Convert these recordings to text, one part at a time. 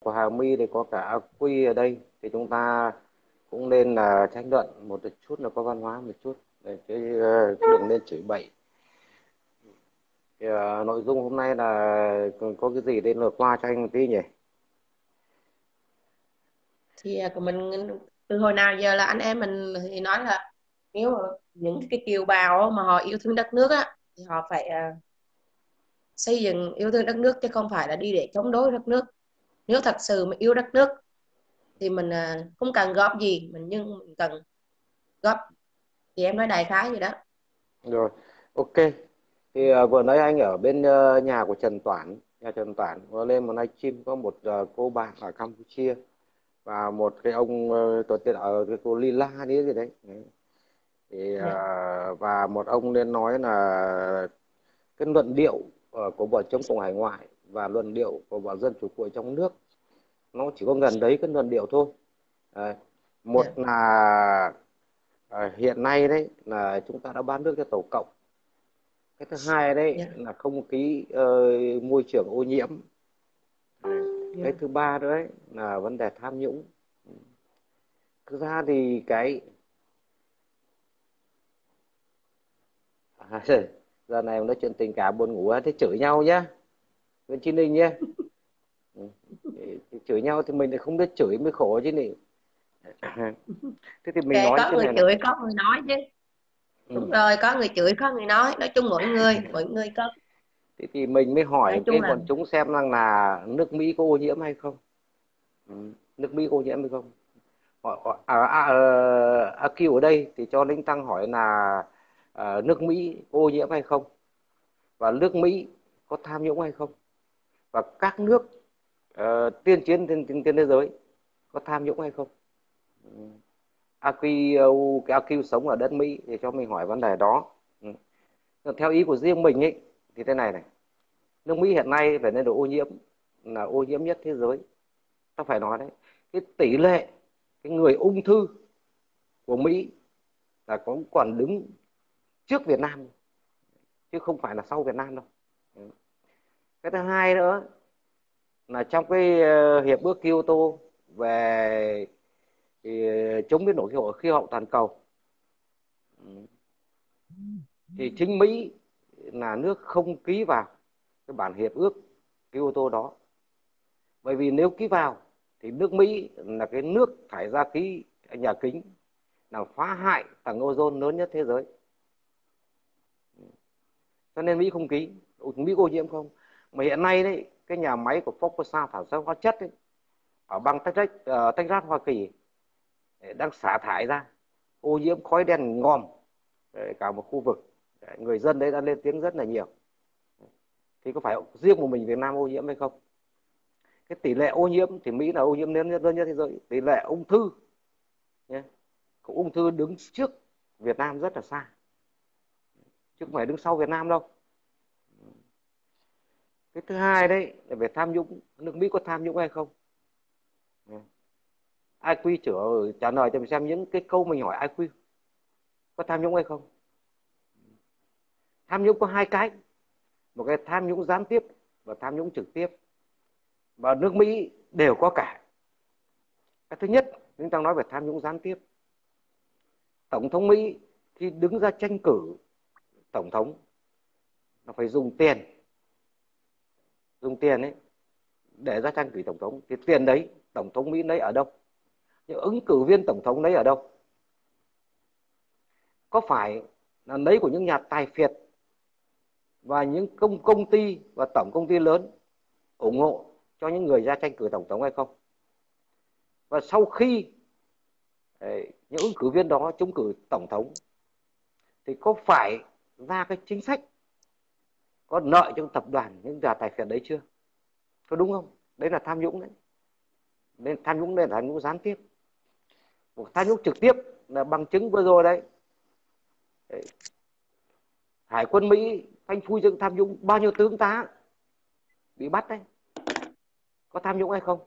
của Hà My thì có cả Quy ở đây thì chúng ta cũng nên là tranh luận một chút là có văn hóa một chút để chứ ờ, đừng nên chửi bậy. Thì, uh, nội dung hôm nay là có cái gì nên lượt qua cho anh một tí nhỉ? Thì ờ, của mình từ hồi nào giờ là anh em mình thì nói là nếu những cái kiều bào mà họ yêu thương đất nước á thì họ phải uh, xây dựng yêu thương đất nước chứ không phải là đi để chống đối đất nước nếu thật sự mà yêu đất nước thì mình không cần góp gì mình nhưng mình cần góp thì em nói đại khái gì đó. Rồi ok. Thì uh, vừa nãy anh ở bên uh, nhà của Trần Toản nhà Trần Toản có lên một livestream có một uh, cô bạn ở Campuchia và một cái ông uh, tôi tên ở cái cô Lila đấy gì đấy, thì uh, và một ông nên nói là cái luận điệu uh, của bọn chống cộng hải ngoại và luận điệu của bọn dân chủ của trong nước nó chỉ có gần đấy cái luận điệu thôi. À, một yeah. là à, hiện nay đấy là chúng ta đã bán nước cho tổ cộng. Cái thứ hai đấy yeah. là không khí uh, môi trường ô nhiễm. Yeah. cái thứ ba nữa đấy là vấn đề tham nhũng. Thực ra thì cái à, giờ này nói chuyện tình cảm buồn ngủ thế chửi nhau nhá. Nguyễn Chí Ninh nhé chửi nhau thì mình lại không biết chửi mới khổ chứ nhỉ thế thì mình Kể nói có người chửi có người nói chứ. Ừ. đúng rồi có người chửi có người nói. Nói chung mỗi người mỗi người có thế thì mình mới hỏi cái là... bọn chúng xem rằng là nước Mỹ có ô nhiễm hay không. Ừ. nước Mỹ có ô nhiễm hay không? Họ à, à, à, à, Kiều ở đây thì cho linh tăng hỏi là à, nước Mỹ ô nhiễm hay không? Và nước Mỹ có tham nhũng hay không? Và các nước uh, tiên chiến trên, trên, trên thế giới có tham nhũng hay không? Ừ. AQ ờ, cái AQ sống ở đất Mỹ thì cho mình hỏi vấn đề đó. Ừ. theo ý của riêng mình ấy thì thế này này. Nước Mỹ hiện nay về nên độ ô nhiễm là ô nhiễm nhất thế giới. Ta phải nói đấy cái tỷ lệ cái người ung thư của Mỹ là cũng còn đứng trước Việt Nam chứ không phải là sau Việt Nam đâu. Ừ. Cái thứ hai nữa là trong cái ờ, hiệp ước Kyoto về, thì ờ, chống biến đổi khí hậu khí hậu toàn cầu. Ừ. Thì chính Mỹ là nước không ký vào cái bản hiệp ước Kyoto đó. Bởi vì nếu ký vào thì nước Mỹ là cái nước thải ra khí, nhà kính, là phá hại tầng ozone lớn nhất thế giới. Ừ. Cho nên Mỹ không ký. Mỹ có ô nhiễm không? Mà hiện nay đấy cái nhà máy của Formosa sản xuất hóa chất ấy, ở bang Texas, uh, Texas Hoa Kỳ đang xả thải ra ô nhiễm khói đen ngòm cả một khu vực. Người dân đấy đã lên tiếng rất là nhiều. Thì có phải riêng một mình Việt Nam ô nhiễm hay không? Cái tỷ lệ ô nhiễm thì Mỹ là ô nhiễm lớn nhất, nhất thế giới. Tỷ lệ ung thư nhé ung thư đứng trước Việt Nam rất là xa. Chứ không phải đứng sau Việt Nam đâu cái thứ hai đấy là về tham nhũng. Nước Mỹ có tham nhũng hay không? IQ trả, trả lời cho mình xem những cái câu mình hỏi IQ có tham nhũng hay không. Tham nhũng có hai cái. Một cái tham nhũng gián tiếp và tham nhũng trực tiếp. Và nước Mỹ đều có cả. Cái thứ nhất chúng ta nói về tham nhũng gián tiếp. Tổng thống Mỹ khi đứng ra tranh cử tổng thống là phải dùng tiền dùng tiền ấy, để ra tranh cử tổng thống, thì tiền đấy, tổng thống Mỹ lấy ở đâu? Những ứng cử viên tổng thống lấy ở đâu? Có phải là lấy của những nhà tài phiệt và những công công ty và tổng công ty lớn ủng hộ cho những người ra tranh cử tổng thống hay không? Và sau khi những ứng cử viên đó trúng cử tổng thống, thì có phải ra cái chính sách có nợ trong tập đoàn những nhà tài phiệt đấy chưa? Có đúng không? Đấy là tham nhũng đấy. Nên tham nhũng đây là tham nhũng gián tiếp. Một tham nhũng trực tiếp là bằng chứng vừa rồi đấy, đấy. hải quân mỹ phanh phui dựng tham nhũng bao nhiêu tướng tá bị bắt đấy? Có tham nhũng hay không?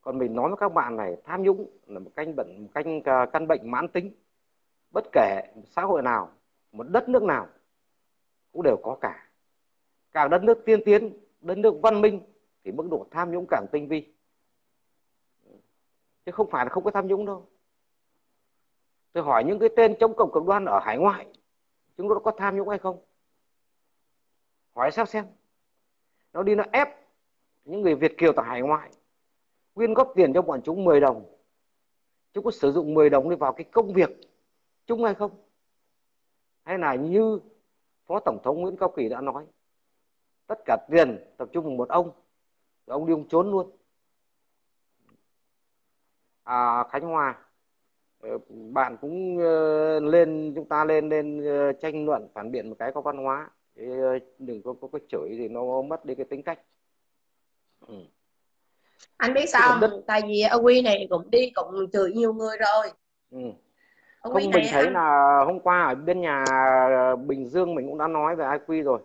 Còn mình nói với các bạn này tham nhũng là một canh bệnh một canh à, căn bệnh mãn tính bất kể xã hội nào một đất nước nào cũng đều có cả. Cả đất nước tiên tiến, đất nước văn minh thì mức độ tham nhũng càng tinh vi. Chứ không phải là không có tham nhũng đâu. Tôi hỏi những cái tên chống cộng cực đoan ở hải ngoại, chúng nó có tham nhũng hay không? Hỏi sao xem. Nó đi nó ép những người Việt kiều tại hải ngoại, quyên góp tiền cho bọn chúng 10 đồng. Chúng có sử dụng 10 đồng đi vào cái công việc chung hay không? Hay là như phó tổng thống Nguyễn Cao Kỳ đã nói tất cả tiền tập trung vào một ông rồi ông đi ông trốn luôn à, Khánh Hòa ờ, bạn cũng uh, lên chúng ta lên lên uh, tranh luận phản biện một cái có văn hóa đừng có, có có chửi thì nó mất đi cái tính cách ừ. anh biết sao đất... tại vì ở quy này cũng đi cũng chửi nhiều người rồi ừ. Không mình thấy anh... là hôm qua ở bên nhà Bình Dương mình cũng đã nói về IQ rồi.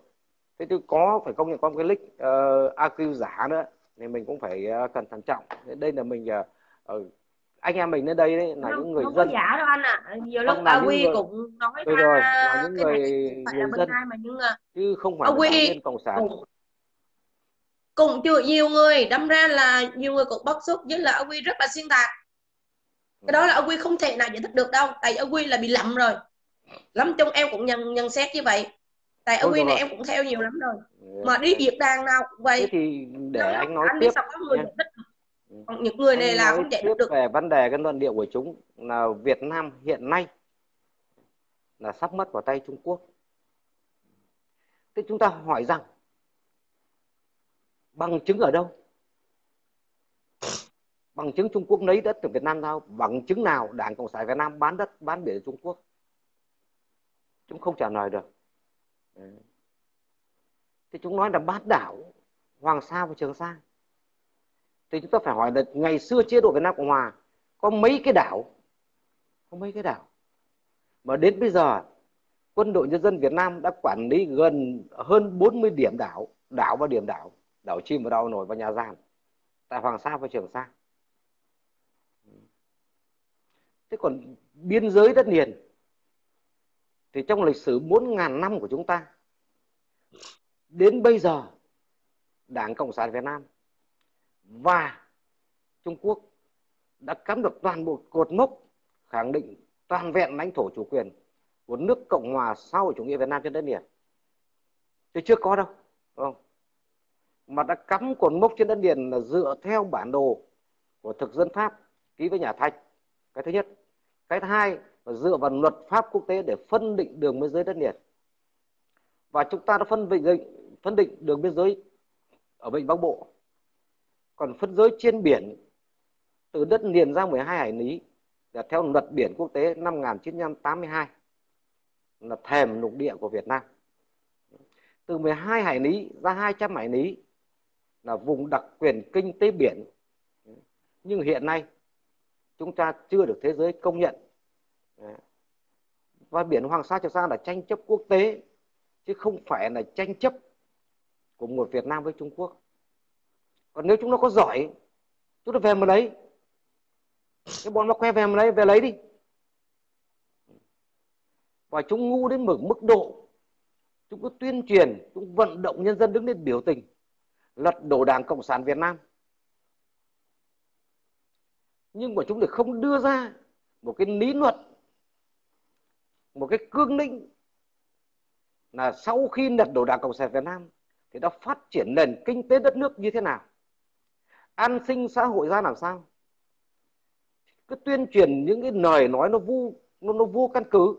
Thế thì có phải công nhận có một cái link uh, IQ giả nữa thì mình cũng phải uh, cẩn thận trọng. Đây là mình uh, anh em mình đến đây đấy là không, những người không dân. có giả đâu anh ạ. À. nhiều lúc A Quy người... cũng nói ra rồi, là những người, phải người dân. mà nhưng chứ không phải là viên cộng sản. cũng, cũng chửi nhiều người. Đâm ra là nhiều người cũng bức xúc với là A Quy rất là xuyên tạc cái đó là A Quy không thể nào giải thích được đâu. Tại A Quy là bị lầm rồi. Lắm trong em cũng nhận nhận xét như vậy. Tại ở Quy này em cũng theo nhiều lắm rồi. Mà đi việc đàn nào cũng vậy. Thế thì để Nó, anh nói anh tiếp có người thích. Còn những người này là không giải thích được. về vấn đề cái luận điệu của chúng. Là Việt Nam hiện nay là sắp mất vào tay Trung Quốc. Thế chúng ta hỏi rằng bằng chứng ở đâu bằng chứng Trung Quốc lấy đất từ Việt Nam sao bằng chứng nào Đảng Cộng sản Việt Nam bán đất, bán biển cho Trung Quốc? Chúng không trả lời được. Thì chúng nói là bán đảo, Hoàng Sa và Trường Sa. Thì chúng ta phải hỏi là ngày xưa chế độ Việt Nam Cộng Hòa có mấy cái đảo? Có mấy cái đảo? Mà đến bây giờ, quân đội nhân dân Việt Nam đã quản lý gần hơn 40 điểm đảo đảo và điểm đảo đảo chim và đảo nổi và nhà giàn, tại Hoàng Sa và Trường Sa. Thế còn biên giới đất liền thì trong lịch sử 4.000 năm của chúng ta đến bây giờ Đảng Cộng sản Việt Nam và Trung Quốc đã cắm được toàn bộ cột mốc khẳng định toàn vẹn lãnh thổ chủ quyền của nước Cộng hòa xã hội chủ nghĩa Việt Nam trên đất liền. thì chưa có đâu, không? Mà đã cắm cột mốc trên đất liền là dựa theo bản đồ của thực dân Pháp ký với nhà Thanh. Cái thứ nhất. Cái thứ hai là dựa vào luật pháp quốc tế để phân định đường biên giới đất liền. Và chúng ta đã phân định phân định đường biên giới ở vịnh Bắc Bộ còn phân giới trên biển, từ đất liền ra 12 hải lý, là theo luật biển quốc tế năm 1982 là thềm lục địa của Việt Nam từ 12 hải lý ra 200 hải lý là vùng đặc quyền kinh tế biển nhưng hiện nay chúng ta chưa được thế giới công nhận. Và biển Hoàng Sa Trường Sa là tranh chấp quốc tế, chứ không phải là tranh chấp của một Việt Nam với Trung Quốc. Còn nếu chúng nó có giỏi, chúng nó về mà lấy. Cái bọn nó khoe về mà lấy, về lấy đi. Và chúng ngu đến mức mức độ, chúng cứ tuyên truyền, chúng vận động nhân dân đứng lên biểu tình, lật đổ đảng cộng sản việt nam nhưng mà chúng lại không đưa ra một cái lý luật một cái cương lĩnh là sau khi lật đổ đảng cộng sản việt nam thì đã phát triển nền kinh tế đất nước như thế nào an sinh xã hội ra làm sao cứ tuyên truyền những cái lời nói nó vu nó, nó vô căn cứ.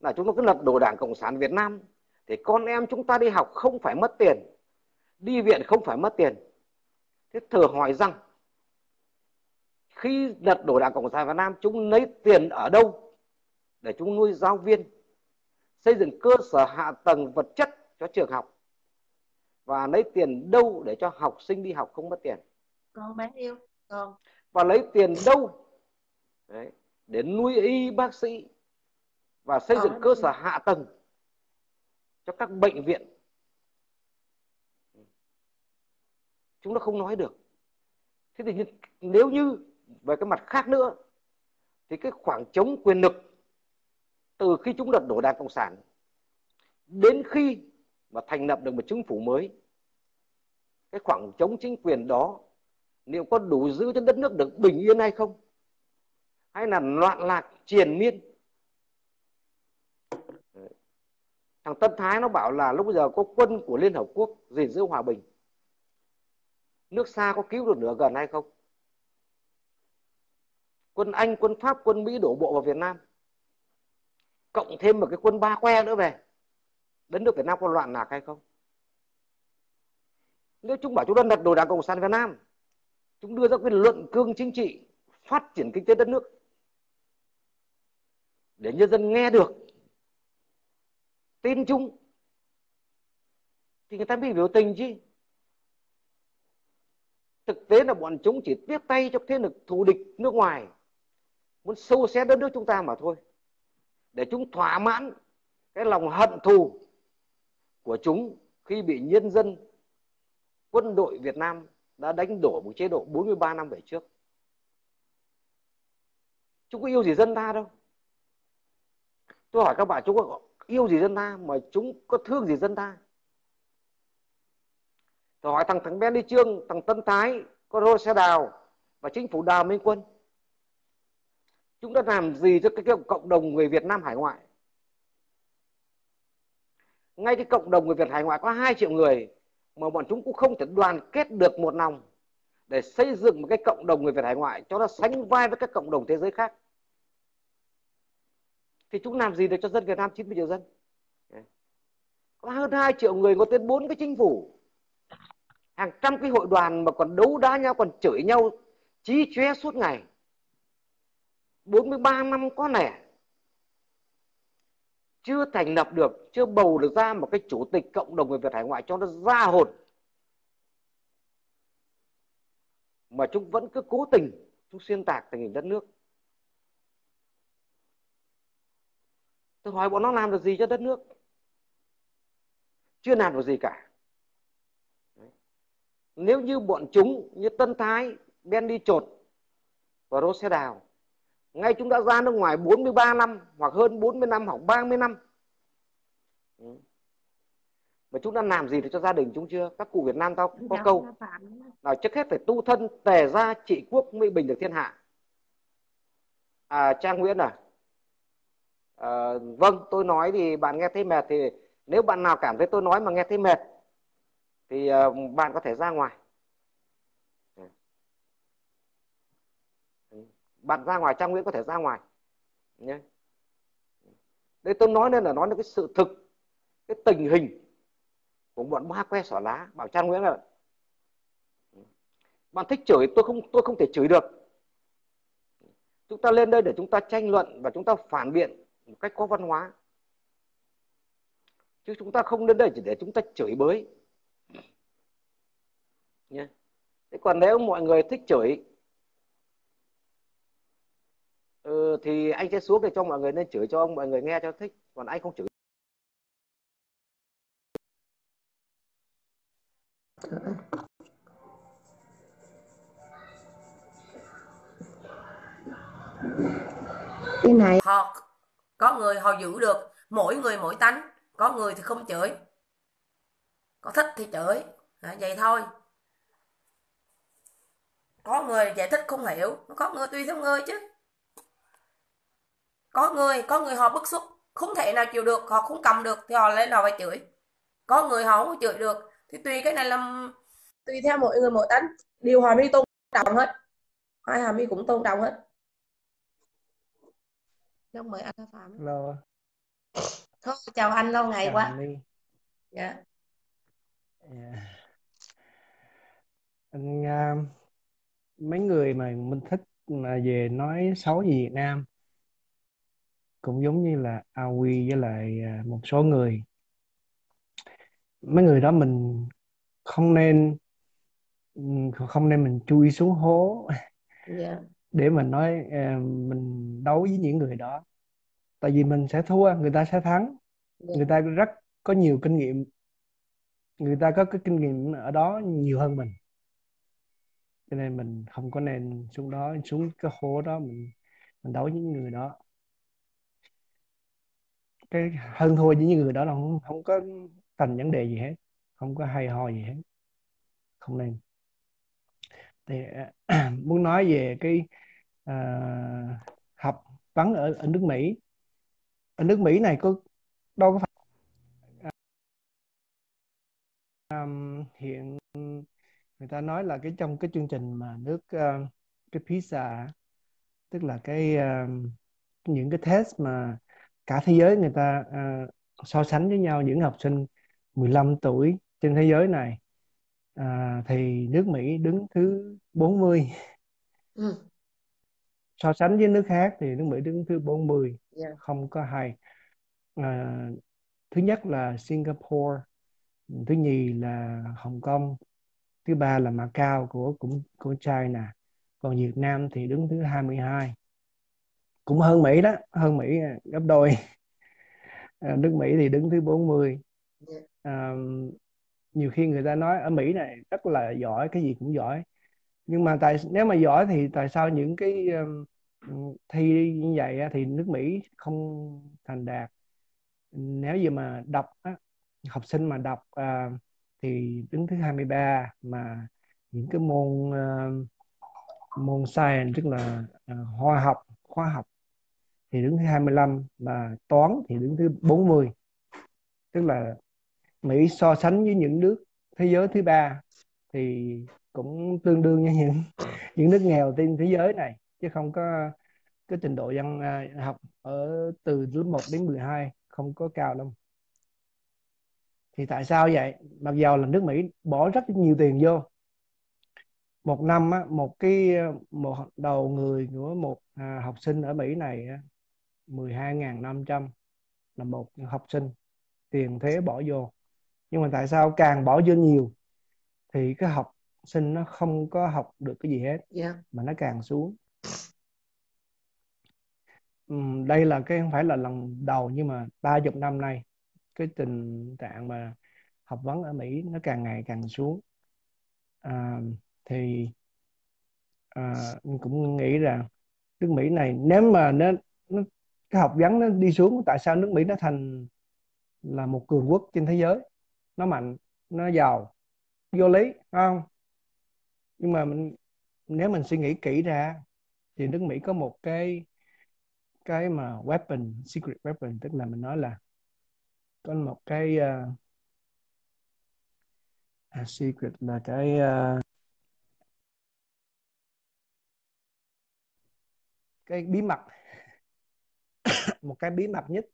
Là chúng nó cứ lật đổ đảng cộng sản việt nam thì con em chúng ta đi học không phải mất tiền đi viện không phải mất tiền. Thế thử hỏi rằng khi lật đổ đảng cộng sản việt nam chúng lấy tiền ở đâu để chúng nuôi giáo viên xây dựng cơ sở hạ tầng vật chất cho trường học? Và lấy tiền đâu để cho học sinh đi học không mất tiền? Con bán yêu con. Và lấy tiền đâu? Đấy, để nuôi y bác sĩ và xây dựng cơ sở hạ tầng cho các bệnh viện. Chúng nó không nói được. Thế thì nếu như về cái mặt khác nữa, thì cái khoảng trống quyền lực từ khi chúng lật đổ đảng cộng sản đến khi mà thành lập được một chính phủ mới, cái khoảng trống chính quyền đó liệu có đủ giữ cho đất nước được bình yên hay không? Hay là loạn lạc, triền miên? Thằng Tân Thái nó bảo là lúc bây giờ có quân của Liên Hợp Quốc gìn giữ hòa bình. Nước xa có cứu được nửa gần hay không? Quân Anh, quân Pháp, quân Mỹ đổ bộ vào Việt Nam. Cộng thêm một cái quân ba que nữa về. Đến được Việt Nam có loạn lạc hay không? Nếu chúng bảo chúng ta lật đổ đảng cộng sản Việt Nam, chúng đưa ra cái luận cương chính trị phát triển kinh tế đất nước, để nhân dân nghe được, tin chung thì người ta bị biểu tình chứ. Thực tế là bọn chúng chỉ tiếp tay cho thế lực thù địch nước ngoài muốn sâu xé đất nước chúng ta mà thôi để chúng thỏa mãn cái lòng hận thù của chúng khi bị nhân dân quân đội Việt Nam đã đánh đổ một chế độ 43 năm về trước. Chúng có yêu gì dân ta đâu. Tôi hỏi các bạn chúng có yêu gì dân ta mà chúng có thương gì dân ta. Tôi hỏi thằng thằng Ben Đi Trương, thằng Tân Thái, con Rô Xe Đào và chính phủ Đào Minh Quân. Chúng ta làm gì cho cái cộng đồng người Việt Nam hải ngoại? Ngay cái cộng đồng người Việt hải ngoại có 2 triệu người mà bọn chúng cũng không thể đoàn kết được một lòng để xây dựng một cái cộng đồng người Việt hải ngoại cho nó sánh vai với các cộng đồng thế giới khác. Thì chúng làm gì để cho dân Việt Nam 90 triệu dân? Có hơn 2 triệu người có tên bốn cái chính phủ. Hàng trăm cái hội đoàn mà còn đấu đá nhau, còn chửi nhau, chí chóe suốt ngày. 43 năm có nẻ chưa thành lập được chưa bầu được ra một cái chủ tịch cộng đồng người Việt hải ngoại cho nó ra hồn. Mà chúng vẫn cứ cố tình chúng xuyên tạc tình hình đất nước. Tôi hỏi bọn nó làm được gì cho đất nước? Chưa làm được gì cả. Nếu như bọn chúng như Tân Thái, Ben đi chột và Rô Xe Đào ngay chúng đã ra nước ngoài 43 năm hoặc hơn 40 năm hoặc 30 năm. Ừ. mà chúng đã làm gì để cho gia đình chúng chưa? Các cụ Việt Nam tao có Đó câu. nào trước hết phải tu thân tề gia trị quốc mới bình được thiên hạ. À, Trang Nguyễn à, à vâng tôi nói thì bạn nghe thấy mệt thì nếu bạn nào cảm thấy tôi nói mà nghe thấy mệt thì uh, bạn có thể ra ngoài bạn ra ngoài, trang nguyễn có thể ra ngoài. Nhé đây tôi nói nên là nói được cái sự thực, cái tình hình của bọn ba que xỏ lá, bảo trang nguyễn là bạn thích chửi, tôi không tôi không thể chửi được. Chúng ta lên đây để chúng ta tranh luận và chúng ta phản biện một cách có văn hóa. Chứ chúng ta không lên đây chỉ để chúng ta chửi bới. Nhé thế còn nếu mọi người thích chửi ừ, thì anh sẽ xuống để cho mọi người nên chửi cho ông mọi người nghe cho thích còn anh không chửi. Cái này. Họ có người họ giữ được mỗi người mỗi tánh có người thì không chửi. Có thích thì chửi. À, vậy thôi. Có người giải thích không hiểu có người tùy theo người chứ có người có người họ bức xúc không thể nào chịu được họ không cầm được thì họ lên họ phải chửi. Có người họ không chửi được thì tùy cái này là tùy theo mỗi người mỗi tánh. Điều hòa mi tôn trọng hết. Hai hòa mi cũng tôn trọng hết. Đông mời anh Phạm Hello. Thôi, chào anh lâu ngày chào quá. Dạ. Yeah. yeah. anh uh, mấy người mà mình thích mà về nói xấu về Việt Nam cũng giống như là Awi với lại à, một số người mấy người đó mình không nên không nên mình chui xuống hố yeah. Dạ. để mình nói à, mình đấu với những người đó tại vì mình sẽ thua người ta sẽ thắng yeah. Dạ. người ta rất có nhiều kinh nghiệm người ta có cái kinh nghiệm ở đó nhiều hơn mình cho nên mình không có nên xuống đó xuống cái hố đó mình mình đấu với những người đó cái hơn thua với những người đó là không không có thành vấn đề gì hết không có hay ho gì hết không nên. Thì à, muốn nói về cái uh, học vấn ở ở nước Mỹ. Ở nước Mỹ này có đâu có phải um, hiện người ta nói là cái trong cái chương trình mà nước uh, cái PISA tức là cái uh, những cái test mà cả thế giới người ta uh, so sánh với nhau những học sinh 15 tuổi trên thế giới này à, thì nước Mỹ đứng thứ 40 ừ. so sánh với nước khác thì nước Mỹ đứng thứ 40 yeah. không có hay à, thứ nhất là Singapore thứ nhì là Hồng Kông thứ ba là Macau của cũng của China còn Việt Nam thì đứng thứ 22 cũng hơn Mỹ đó hơn Mỹ gấp đôi. À, nước Mỹ thì đứng thứ 40 à, nhiều khi người ta nói ở Mỹ này rất là giỏi cái gì cũng giỏi. Nhưng mà tại nếu mà giỏi thì tại sao những cái um, thi như vậy thì nước Mỹ không thành đạt? Nếu như mà đọc á, học sinh mà đọc à, thì đứng thứ 23 mà những cái môn uh, môn science tức là uh, khoa học khoa học thì đứng thứ 25 mà toán thì đứng thứ 40 tức là Mỹ so sánh với những nước thế giới thứ ba thì cũng tương đương như những những nước nghèo trên thế giới này chứ không có cái trình độ văn à, học ở từ lớp 1 đến 12 không có cao lắm thì tại sao vậy? Mặc dầu là nước Mỹ bỏ rất nhiều tiền vô. Một năm á, một cái à, một đầu người của một à, học sinh ở Mỹ này 12.500 là một học sinh tiền thuế bỏ vô nhưng mà tại sao càng bỏ vô nhiều thì cái học sinh nó không có học được cái gì hết yeah. Dạ. mà nó càng xuống uhm, đây là cái không phải là lần đầu nhưng mà ba chục năm nay cái tình trạng mà học vấn ở Mỹ nó càng ngày càng xuống à, thì à, cũng nghĩ rằng nước Mỹ này nếu mà nó, nó cái học vấn nó đi xuống tại sao nước Mỹ nó thành là một cường quốc trên thế giới? Nó mạnh nó giàu vô lý không? Nhưng mà mình, nếu mình suy nghĩ kỹ ra thì nước Mỹ có một cái cái mà weapon secret weapon tức là mình nói là có một cái uh, uh, secret là cái uh, cái bí mật một cái bí mật nhất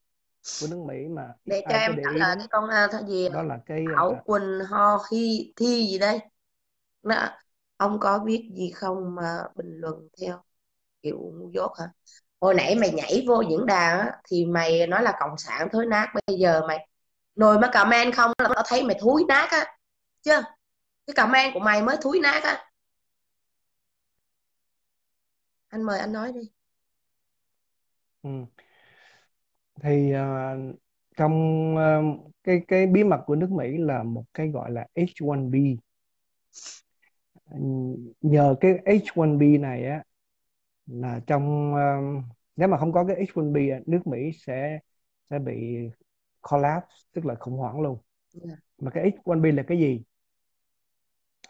của nước Mỹ mà để cho em trả lời cái con uh, gì đó là cái Thảo uh, Quỳnh Ho Thi Thi gì đây? Đó. ông có biết gì không mà bình luận theo kiểu ngu dốt hả? Hồi nãy mày nhảy vô diễn đàn á, thì mày nói là cộng sản thối nát bây giờ mày nồi mà comment không là nó thấy mày thúi nát á chứ? Cái comment của mày mới thúi nát á. Anh mời anh nói đi. Ừ thì uh, trong uh, cái cái bí mật của nước Mỹ là một cái gọi là H1B nhờ cái H1B này á là trong uh, nếu mà không có cái H1B nước Mỹ sẽ sẽ bị collapse tức là khủng hoảng luôn. Yeah. Mà cái H1B là cái gì?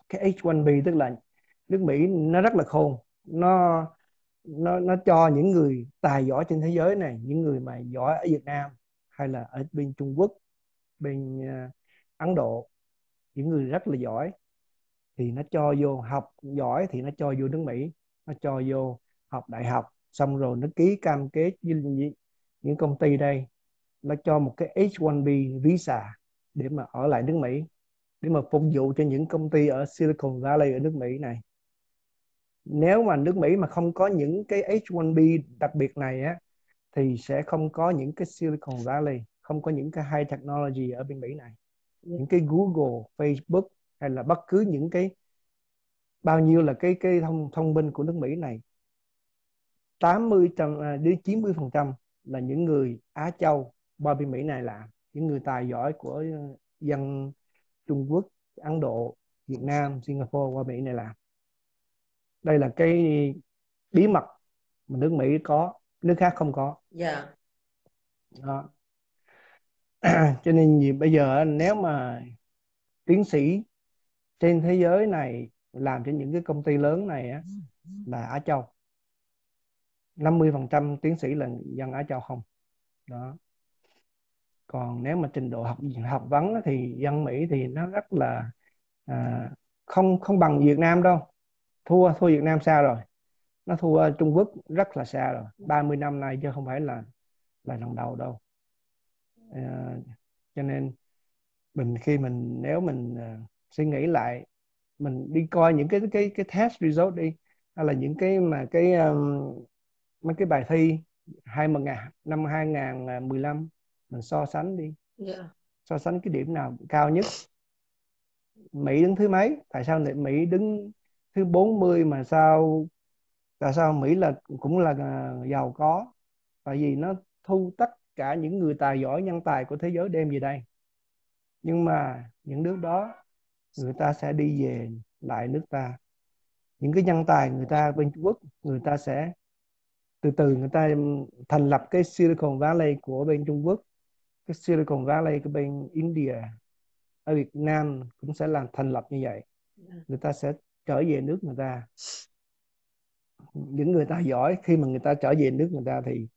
Cái H1B tức là nước Mỹ nó rất là khôn. Nó nó nó cho những người tài giỏi trên thế giới này những người mà giỏi ở Việt Nam hay là ở bên Trung Quốc bên uh, Ấn Độ những người rất là giỏi thì nó cho vô học giỏi thì nó cho vô nước Mỹ nó cho vô học đại học xong rồi nó ký cam kết với những công ty đây nó cho một cái H1B visa để mà ở lại nước Mỹ để mà phục vụ cho những công ty ở Silicon Valley ở nước Mỹ này nếu mà nước Mỹ mà không có những cái H1B đặc biệt này á thì sẽ không có những cái Silicon Valley không có những cái high technology ở bên Mỹ này. Những cái Google, Facebook hay là bất cứ những cái bao nhiêu là cái cái thông thông minh của nước Mỹ này 80 trăm à, đến 90 phần trăm là những người Á Châu qua bên Mỹ này làm. Những người tài giỏi của dân Trung Quốc, Ấn Độ, Việt Nam, Singapore qua Mỹ này làm đây là cái bí mật mà nước Mỹ có nước khác không có. Yeah. Dạ. đó. Cho nên gì bây giờ nếu mà tiến sĩ trên thế giới này làm trên những cái công ty lớn này á là Á Châu. 50% tiến sĩ là dân Á Châu không. Đó. Còn nếu mà trình độ học học vấn thì dân Mỹ thì nó rất là à, không không bằng Việt Nam đâu thua thua Việt Nam xa rồi. Nó thua Trung Quốc rất là xa rồi. 30 năm nay chứ không phải là là lần đầu đâu. À, cho nên mình khi mình nếu mình uh, suy nghĩ lại mình đi coi những cái cái cái test result đi hay là những cái mà cái um, mấy cái bài thi hai một ngàn năm 2015 mình so sánh đi. Yeah. Dạ. so sánh cái điểm nào cao nhất? Mỹ đứng thứ mấy? Tại sao lại Mỹ đứng thứ 40 mà sao tại sao Mỹ là cũng là à, giàu có? Tại vì nó thu tất cả những người tài giỏi nhân tài của thế giới đem về đây. Nhưng mà những nước đó người ta sẽ đi về lại nước ta. Những cái nhân tài người ta bên Trung Quốc người ta sẽ từ từ người ta thành lập cái Silicon Valley của bên Trung Quốc cái Silicon Valley của bên India. Ở Việt Nam cũng sẽ làm thành lập như vậy. Người ta sẽ trở về nước người ta những người ta giỏi khi mà người ta trở về nước người ta thì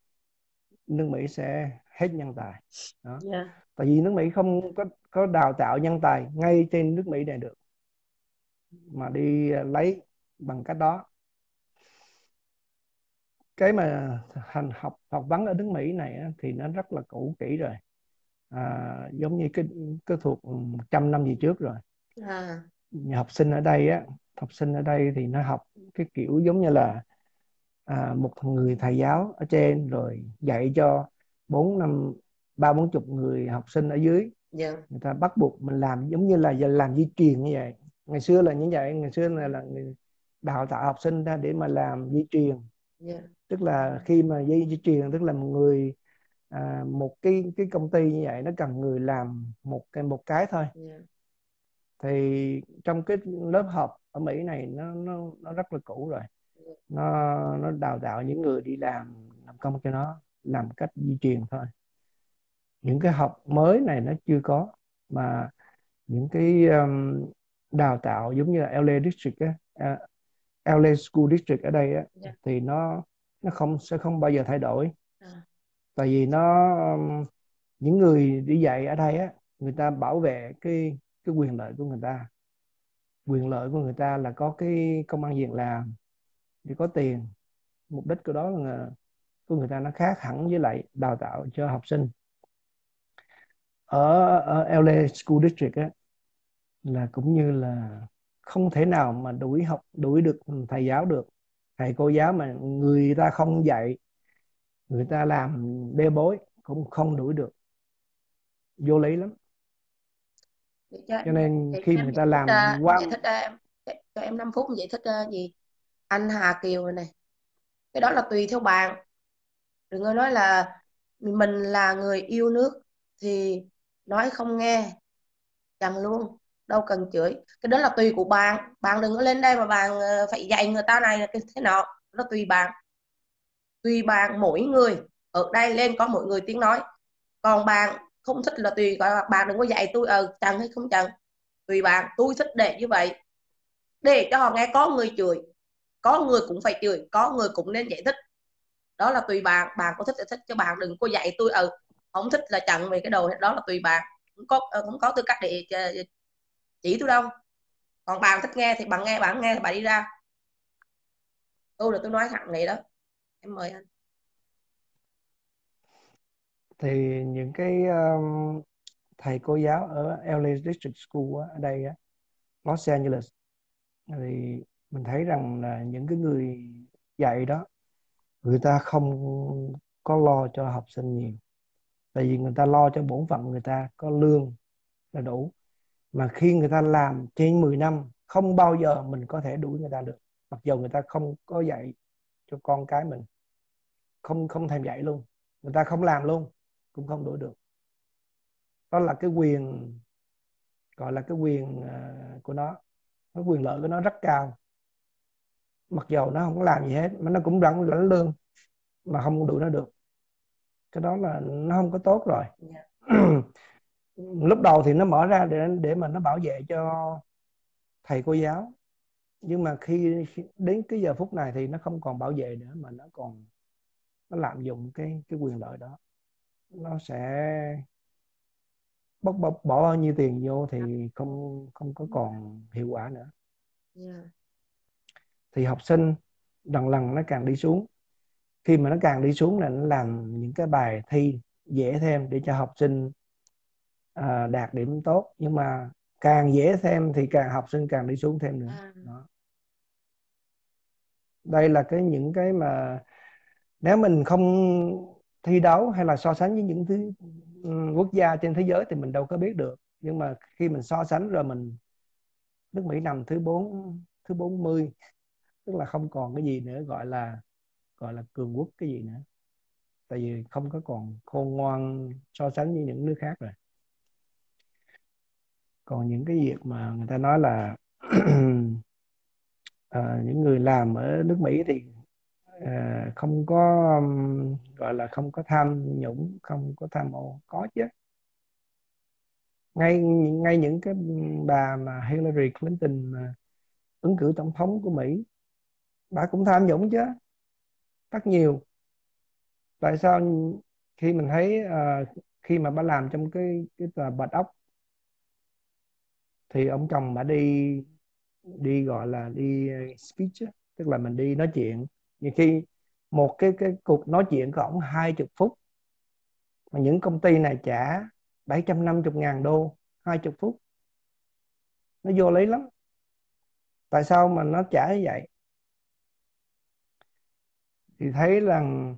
nước Mỹ sẽ hết nhân tài đó yeah. Dạ. tại vì nước Mỹ không có có đào tạo nhân tài ngay trên nước Mỹ này được mà đi lấy bằng cách đó cái mà hành học học vấn ở nước Mỹ này thì nó rất là cũ kỹ rồi à, giống như cái cái thuộc 100 năm gì trước rồi à. học sinh ở đây á học sinh ở đây thì nó học cái kiểu giống như là à, một người thầy giáo ở trên rồi dạy cho bốn năm ba bốn chục người học sinh ở dưới yeah. Dạ. người ta bắt buộc mình làm giống như là làm di truyền như vậy ngày xưa là như vậy ngày xưa là, là người đào tạo học sinh ra để mà làm di truyền yeah. Dạ. tức là khi mà di, di truyền tức là một người à, một cái cái công ty như vậy nó cần người làm một cái một cái thôi yeah. Thì trong cái lớp học ở Mỹ này nó nó nó rất là cũ rồi nó nó đào tạo những người đi làm làm công cho nó làm cách di truyền thôi những cái học mới này nó chưa có mà những cái um, đào tạo giống như là LA District á, uh, à, LA School District ở đây á, yeah. Dạ. thì nó nó không sẽ không bao giờ thay đổi à. tại vì nó um, những người đi dạy ở đây á người ta bảo vệ cái cái quyền lợi của người ta. Quyền lợi của người ta là có cái công ăn việc làm để có tiền. Mục đích của đó là của người ta nó khác hẳn với lại đào tạo cho học sinh. Ở, ở LA School District á, là cũng như là không thể nào mà đuổi học đuổi được thầy giáo được. Thầy cô giáo mà người ta không dạy người ta làm bê bối cũng không đuổi được. Vô lý lắm cho nên khi người ta làm uh, quá giải thích uh, cho em 5 phút giải thích uh, gì? Anh Hà Kiều này cái đó là tùy theo bạn. Đừng có nói là mình là người yêu nước thì nói không nghe. Chẳng luôn đâu cần chửi. Cái đó là tùy của bạn. Bạn đừng có lên đây mà bạn ờ, phải dạy người ta này là cái thế nào. Nó tùy bạn. Tùy bạn mỗi người. Ở đây lên có mỗi người tiếng nói. Còn bạn không thích là tùy bạn. Đừng có dạy tôi ờ chẳng hay không chần tùy bạn, tôi thích để như vậy. Để cho họ nghe có người chửi, có người cũng phải chửi, có người cũng nên giải thích. Đó là tùy bạn bạn có thích thì thích cho bạn đừng có dạy tôi ừ không thích là chặn về cái đồ, đó là tùy bạn. Cũng có ờ, không cũng có tư cách để ờ, chỉ tôi đâu. Còn bạn thích nghe thì bạn nghe bạn nghe thì bạn đi ra. Tôi là tôi nói thẳng này đó. Em mời anh thì những cái um, thầy cô giáo ở LA District School ở đây á, Los Angeles thì mình thấy rằng là những cái người dạy đó người ta không có lo cho học sinh nhiều. Tại vì người ta lo cho bổn phận người ta có lương là đủ. Mà khi người ta làm trên 10 năm không bao giờ mình có thể đuổi người ta được. Mặc dù người ta không có dạy cho con cái mình không không thèm dạy luôn. Người ta không làm luôn cũng không đuổi được. Đó là cái quyền gọi là cái quyền uh, của nó. Cái quyền lợi của nó rất cao. Mặc dầu nó không có làm gì hết mà nó cũng vẫn lãnh lương mà không đuổi nó được. Cái đó là nó không có tốt rồi. Yeah. Dạ. lúc đầu thì nó mở ra để để mà nó bảo vệ cho thầy cô giáo. Nhưng mà khi, khi đến cái giờ phút này thì nó không còn bảo vệ nữa mà nó còn nó lạm dụng cái cái quyền lợi đó nó sẽ bóc bỏ, bỏ bao nhiêu tiền vô thì không không có còn hiệu quả nữa. Yeah. thì học sinh lần lần nó càng đi xuống. Khi mà nó càng đi xuống là nó làm những cái bài thi dễ thêm để cho học sinh à, đạt điểm tốt. Nhưng mà càng dễ thêm thì càng học sinh càng đi xuống thêm nữa. À. đó. Đây là cái những cái mà nếu mình không thi đấu hay là so sánh với những thứ quốc gia trên thế giới thì mình đâu có biết được. Nhưng mà khi mình so sánh rồi mình nước Mỹ nằm thứ bốn thứ 40 tức là không còn cái gì nữa gọi là gọi là cường quốc cái gì nữa. Tại vì không có còn khôn ngoan so sánh với những nước khác rồi. Còn những cái việc mà người ta nói là à, những người làm ở nước Mỹ thì à, không có um, gọi là không có tham nhũng không có tham ô có chứ. Ngay ngay những cái bà mà Hillary Clinton mà ứng cử tổng thống của Mỹ bà cũng tham nhũng chứ rất nhiều. Tại sao khi mình thấy uh, khi mà bà làm trong cái cái tòa bạch ốc thì ông chồng bà đi đi gọi là đi ờ, speech tức là mình đi nói chuyện nhiều khi một cái cái cuộc nói chuyện của ông 20 phút mà những công ty này trả 750 ngàn đô 20 phút nó vô lý lắm tại sao mà nó trả như vậy thì thấy rằng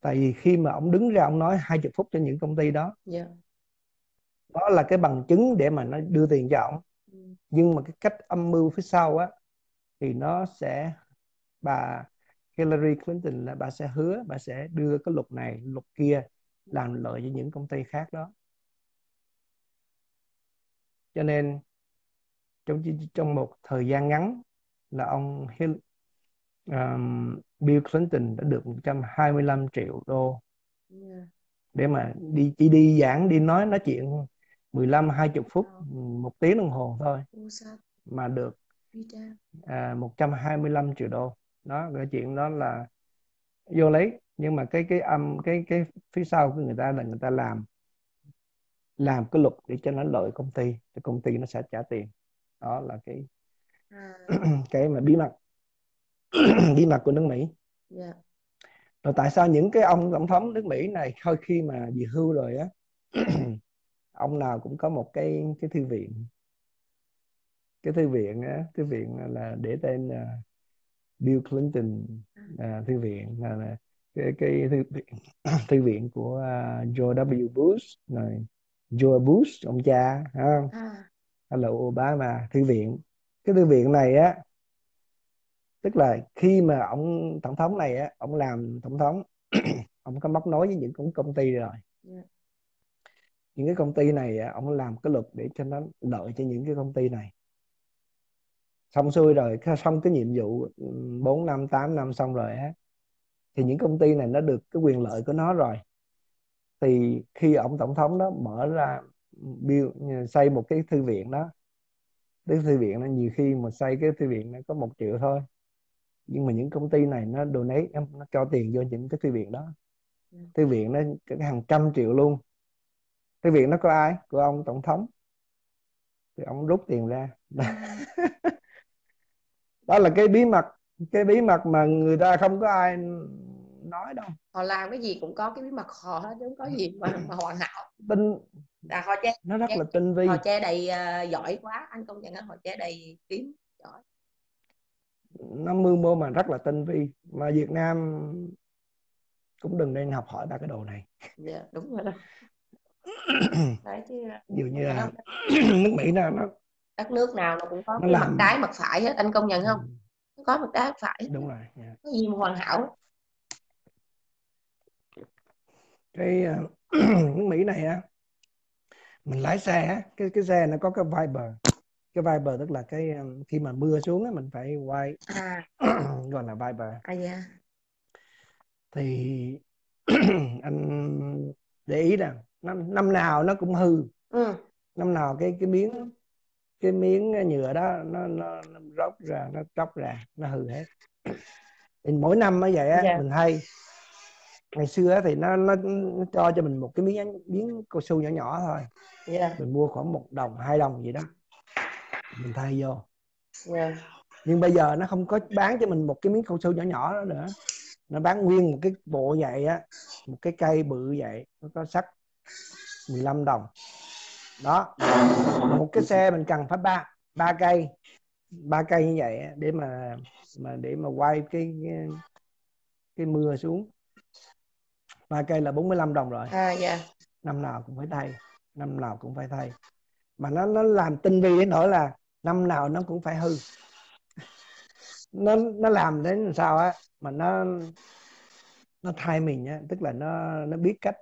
tại vì khi mà ông đứng ra ông nói 20 phút cho những công ty đó Yeah. đó là cái bằng chứng để mà nó đưa tiền cho ông Ừ. nhưng mà cái cách âm mưu phía sau á thì nó sẽ bà Hillary Clinton là bà sẽ hứa bà sẽ đưa cái luật này luật kia làm lợi cho những công ty khác đó. Cho nên trong trong một thời gian ngắn là ông Hill, um, Bill Clinton đã được 125 triệu đô Yeah. để mà đi chỉ đi giảng đi nói nói chuyện 15 20 phút một tiếng đồng hồ thôi mà được ra. à, 125 triệu đô đó cái chuyện đó là vô lý. Nhưng mà cái cái âm cái cái phía sau của người ta là người ta làm làm cái luật để cho nó lợi công ty thì công ty nó sẽ trả tiền. Đó là cái à, cái mà bí mật. Bí mật của nước Mỹ. Yeah. rồi tại sao những cái ông tổng thống nước Mỹ này sau khi mà về hưu rồi á ông nào cũng có một cái cái thư viện. Cái thư viện á thư viện là để tên là Bill Clinton à, thư viện là, là cái cái thư viện thư viện của uh, George W. Bush rồi George Bush ông cha ha à, hay là Obama thư viện. Cái thư viện này á tức là khi mà ông tổng thống này á ông làm tổng thống ông có móc nối với những công công ty rồi. Yeah. những cái công ty này á, ông làm cái luật để cho nó lợi cho những cái công ty này xong xuôi rồi xong cái nhiệm vụ 4 năm 8 năm xong rồi á thì những công ty này nó được cái quyền lợi của nó rồi. Thì khi ông tổng thống đó mở ra build, xây một cái thư viện đó cái thư viện nó nhiều khi mà xây cái thư viện nó có một triệu thôi nhưng mà những công ty này nó donate nó, nó cho tiền vô những cái thư viện đó. Ừ. thư viện nó cái hàng trăm triệu luôn. Thư viện nó có ai? Của ông tổng thống. Thì ông rút tiền ra. À, đó là cái bí mật cái bí mật mà người ta không có ai nói đâu. Họ làm cái gì cũng có cái bí mật họ hết chứ không có gì mà, mà hoàn hảo. Tinh là họ che nó rất là tinh vi. họ che đầy à, giỏi quá. Anh công nhận họ che đầy kín giỏi. Nó mưu mô mà rất là tinh vi. Mà Việt Nam cũng đừng nên học hỏi ba cái đồ này. Dạ đúng rồi đó. Đấy chứ dụ như là nước Mỹ nó nó đất nước nào nó cũng có Nó cái làm- mặt trái mặt phải hết anh công nhận không? Nó có mặt trái mặt phải đúng rồi dạ. có gì mà hoàn hảo? Cái ờ, nước Mỹ này á mình lái xe á cái cái xe nó có cái Viber. Cái Viber tức là cái ờ, khi mà mưa xuống á mình phải quay à. gọi là Viber. À dạ. Thì anh để ý rằng năm năm nào nó cũng hư. Ừ. Năm nào cái cái miếng cái miếng nhựa đó nó nó, nó róc ra nó tróc ra nó hư hết. Thì mỗi năm như vậy á Dạ. mình thay ngày xưa thì nó, nó nó cho cho mình một cái miếng miếng cao su nhỏ nhỏ thôi. Dạ. Mình mua khoảng một đồng hai đồng gì đó. Mình thay vô. Dạ. Nhưng bây giờ nó không có bán cho mình một cái miếng cao su nhỏ nhỏ đó nữa. Nó bán nguyên một cái bộ vậy á một cái cây bự vậy nó có sắt 15 đồng. Đó một cái xe mình cần phải ba ba cây ba cây như vậy để mà mà để mà quay cái cái, cái mưa xuống. Ba cây là 45 đồng rồi. À dạ. Năm nào cũng phải thay năm nào cũng phải thay. Mà nó nó làm tinh vi đến nỗi là năm nào nó cũng phải hư. Nó nó làm đến làm sao á mà nó nó thay mình á tức là nó nó biết cách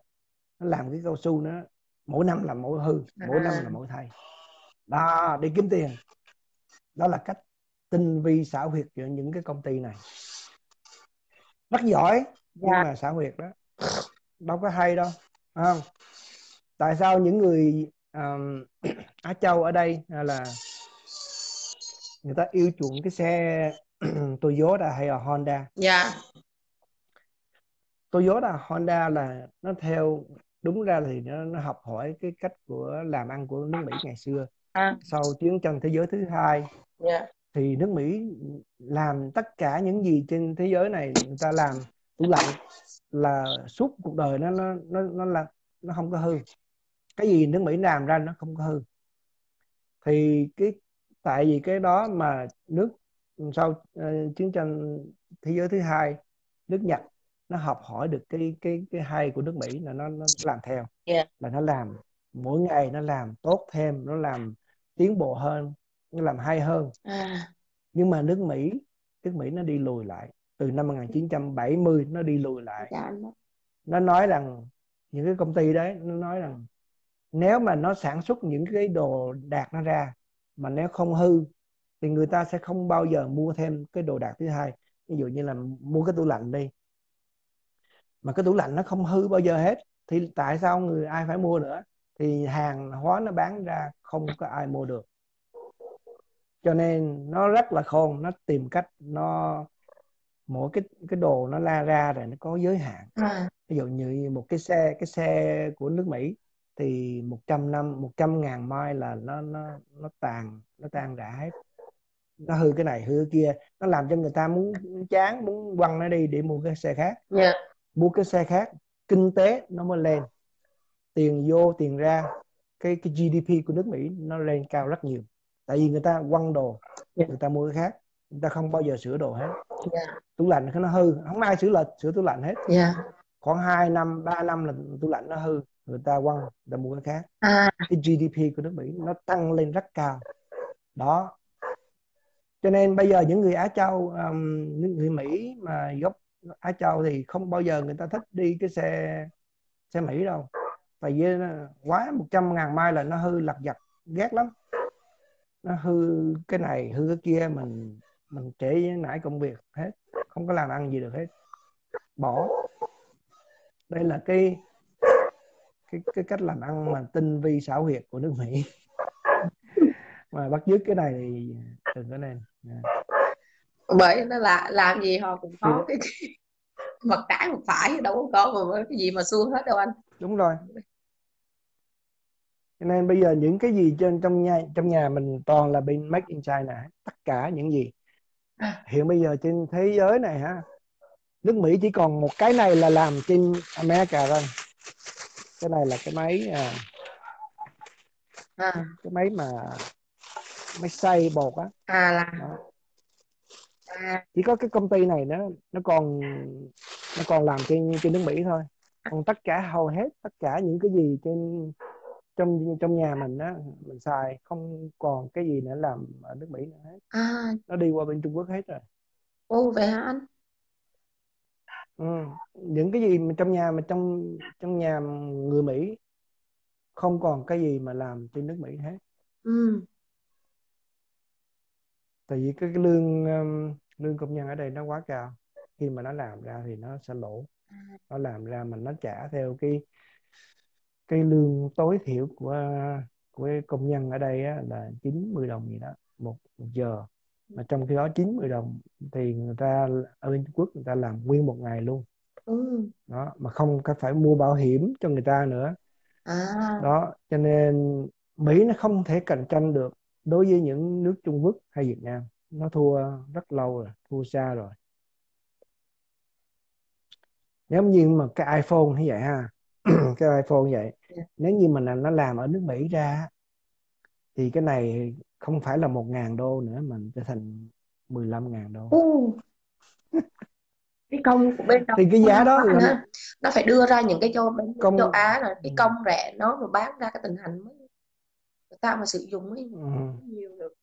nó làm cái cao su nó mỗi năm là mỗi hư mỗi năm À. là mỗi thay đó để kiếm tiền. Đó là cách tinh vi xảo huyệt của những cái công ty này. Rất giỏi nhưng Dạ. mà xảo huyệt đó. Đâu có hay đâu không? Tại sao những người um, Á Châu ở đây là người ta yêu chuộng cái xe Toyota hay là Honda? Dạ. Toyota Honda là nó theo đúng ra thì nó, nó học hỏi cái cách của làm ăn của nước Mỹ ngày xưa à sau chiến tranh thế giới thứ hai dạ. thì nước Mỹ làm tất cả những gì trên thế giới này người ta làm tủ lạnh là suốt cuộc đời nó nó nó nó là nó không có hư. Cái gì nước Mỹ làm ra nó không có hư. Thì cái tại vì cái đó mà nước sau ờ, chiến tranh thế giới thứ hai nước Nhật nó học hỏi được cái cái cái hay của nước Mỹ là nó nó làm theo Dạ. là nó làm mỗi ngày nó làm tốt thêm nó làm tiến bộ hơn nó làm hay hơn. À. Nhưng mà nước Mỹ nước Mỹ nó đi lùi lại. Từ năm 1970 nó đi lùi lại. Dạ nó nói rằng những cái công ty đấy nó nói rằng nếu mà nó sản xuất những cái đồ đạc nó ra mà nếu không hư thì người ta sẽ không bao giờ mua thêm cái đồ đạc thứ hai. Ví dụ như là mua cái tủ lạnh đi. Mà cái tủ lạnh nó không hư bao giờ hết thì tại sao người ai phải mua nữa thì hàng hóa nó bán ra không có ai mua được. Cho nên nó rất là khôn nó tìm cách nó mỗi cái cái đồ nó la ra rồi nó có giới hạn. À. Ví dụ như một cái xe cái xe của nước Mỹ thì 100 năm 100 ngàn mai là nó nó nó tàn nó tan rã hết. Nó hư cái này hư cái kia. Nó làm cho người ta muốn chán muốn quăng nó đi để mua cái xe khác. Dạ. Mua cái xe khác kinh tế nó mới lên tiền vô tiền ra cái cái GDP của nước Mỹ nó lên cao rất nhiều. Tại vì người ta quăng đồ người ta mua cái khác người ta không bao giờ sửa đồ hết. Dạ tủ lạnh nó hư không ai sửa lệch sửa tủ lạnh hết. Dạ khoảng 2 năm 3 năm là tủ lạnh nó hư người ta quăng người ta mua cái khác. À. Cái GDP của nước Mỹ nó tăng lên rất cao. Đó. Cho nên bây giờ những người Á Châu um, những người Mỹ mà gốc Á Châu thì không bao giờ người ta thích đi cái xe xe Mỹ đâu tại vì quá 100 ngàn mai là nó hư lặt vặt ghét lắm. Nó hư cái này hư cái kia mình mình trễ nải công việc hết. Không có làm ăn gì được hết. Bỏ. Đây là cái cái cái cách làm ăn mà tinh vi xảo huyệt của nước Mỹ. Mà bắt chước cái này thì đừng có nên. Dạ. bởi nó là làm gì họ cũng có cái mặt trái mặt phải đâu có có mà cái gì mà suông hết đâu anh. Đúng rồi. Cho nên bây giờ những cái gì trên trong nhà trong nhà mình toàn là bên make in China hết. tất cả những gì. Hiện bây giờ trên thế giới này ha nước Mỹ chỉ còn một cái này là làm trên America thôi. Cái này là cái máy à, à, cái máy mà máy xay bột á. À là Đó. Chỉ có cái công ty này nó nó còn nó còn làm trên trên nước Mỹ thôi. Còn tất cả hầu hết tất cả những cái gì trên trong trong nhà mình á mình xài không còn cái gì nữa làm ở nước Mỹ nữa hết. À. Nó đi qua bên Trung Quốc hết rồi. Ô vậy hả anh? Ừ. những cái gì mà trong nhà mà trong trong nhà người Mỹ không còn cái gì mà làm trên nước Mỹ hết. Ừ. Tại vì cái, cái lương um, lương công nhân ở đây nó quá cao. Khi mà nó làm ra thì nó sẽ lỗ. Nó làm ra mà nó trả theo cái cái lương tối thiểu của của công nhân ở đây á, là 9 10 đồng gì đó một, một giờ. Mà trong khi đó 90 đồng thì người ta ở bên Trung Quốc người ta làm nguyên một ngày luôn. Ừ. đó mà không có phải mua bảo hiểm cho người ta nữa. À. Đó cho nên Mỹ nó không thể cạnh tranh được đối với những nước Trung Quốc hay Việt Nam nó thua rất lâu rồi thua xa rồi nếu như mà cái iPhone như vậy ha cái iPhone vậy Dạ. nếu như mà nó làm ở nước Mỹ ra thì cái này không phải là một ngàn đô nữa mà trở thành 15 ngàn đô u cái công của bên đó thì cái giá đó nó, là nó phải đưa ra những cái châu bên Công- châu Á là cái Ừ. công rẻ nó mà bán ra cái tình hình mới người ta mà sử dụng mới ừ. nhiều được